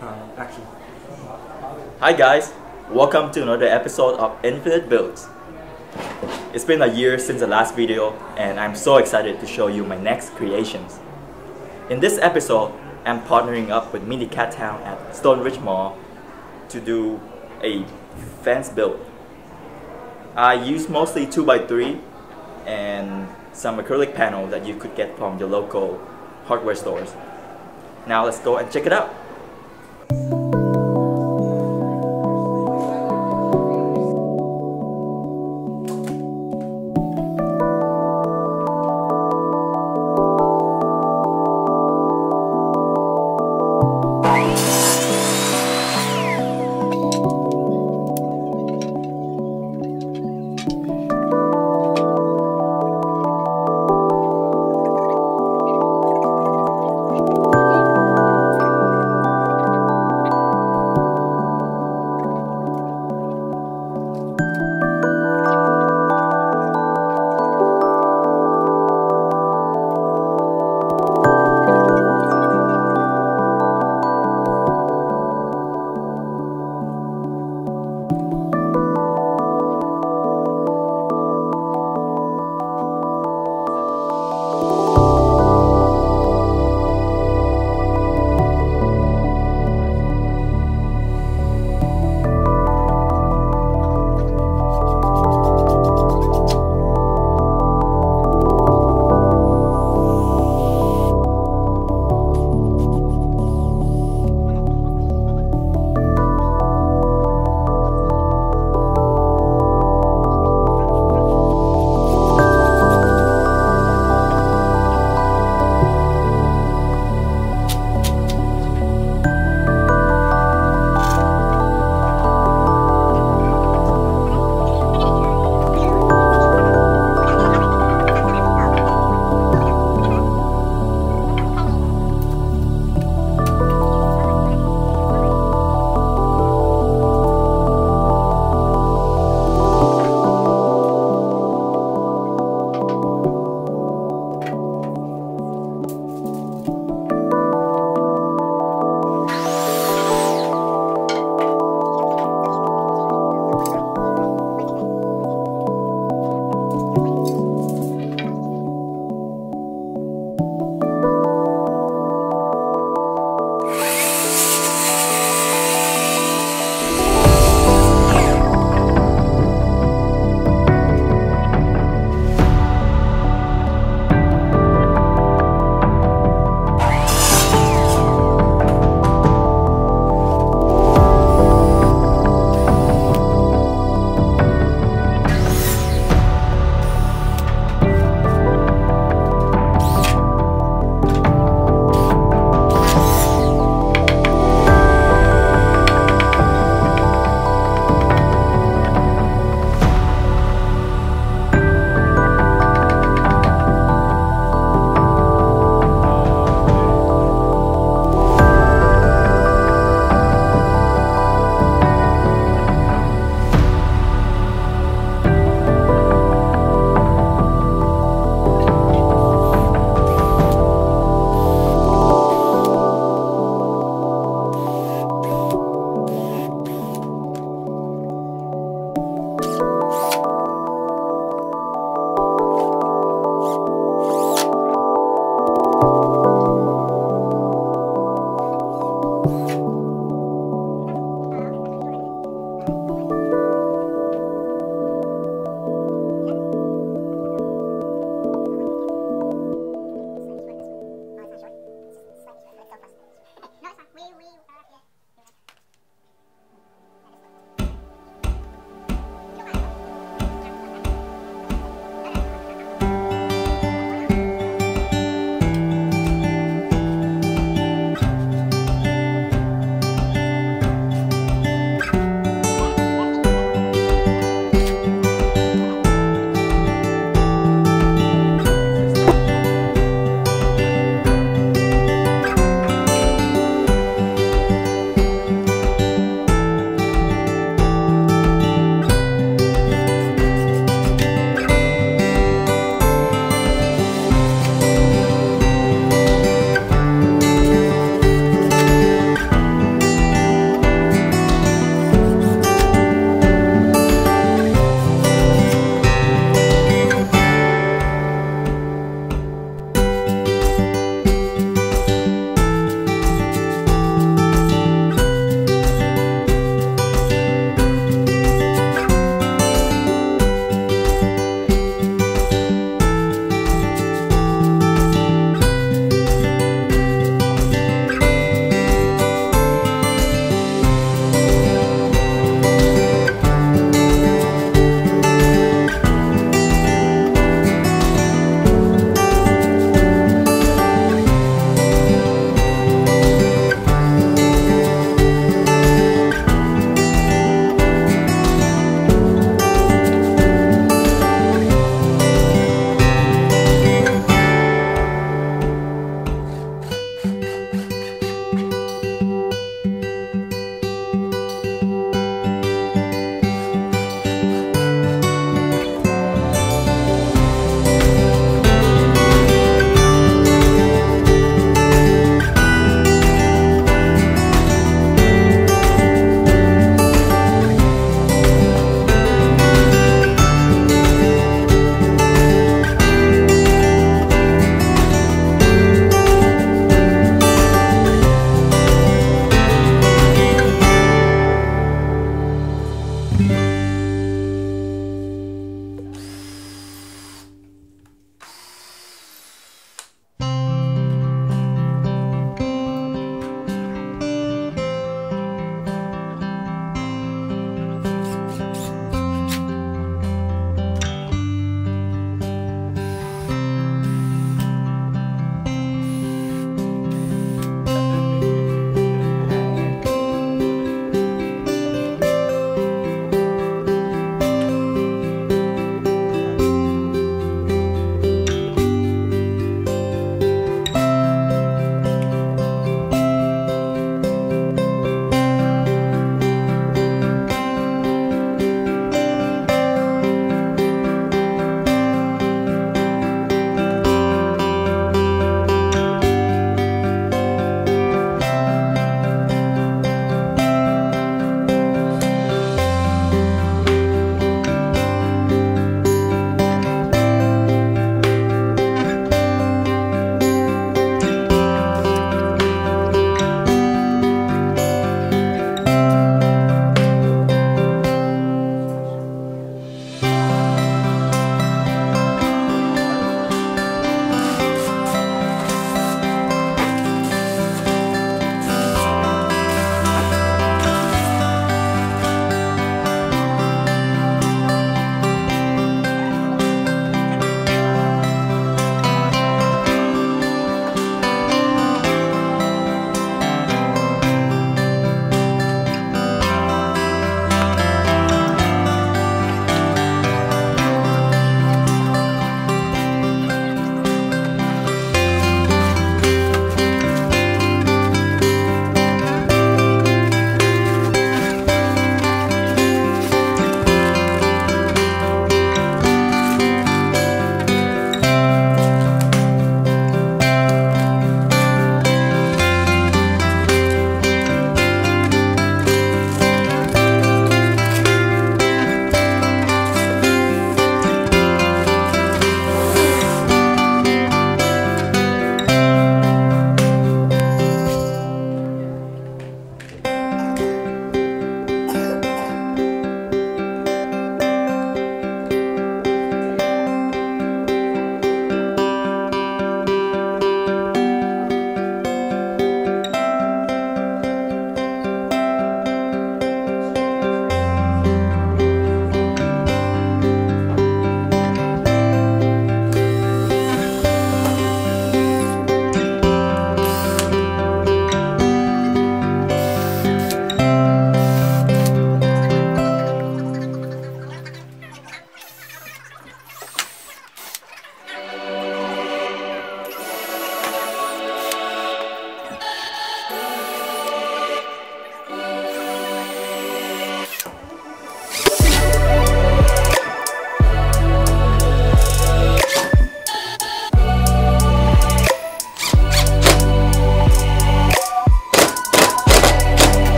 Uh, action. Hi guys, welcome to another episode of Infinite Builds. It's been a year since the last video and I'm so excited to show you my next creations. In this episode, I'm partnering up with Mini Cat Town at Stoneridge Mall to do a fence build. I use mostly 2x3 and some acrylic panel that you could get from your local hardware stores. Now let's go and check it out.